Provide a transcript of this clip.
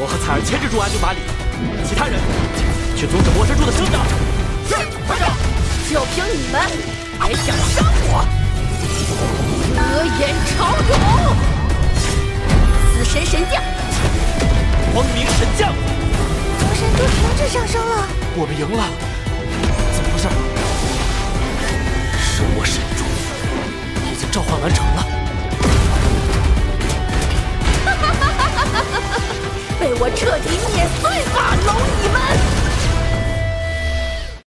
我和彩儿牵制住安宁玛里，其他人去阻止魔神柱的生长。是，团长。就凭你们还想伤我？恶眼潮涌，死神神将，光明神将。魔神柱停止上升了，我们赢了，怎么回事？神魔神柱已经召唤完成了。被我彻底碾碎吧，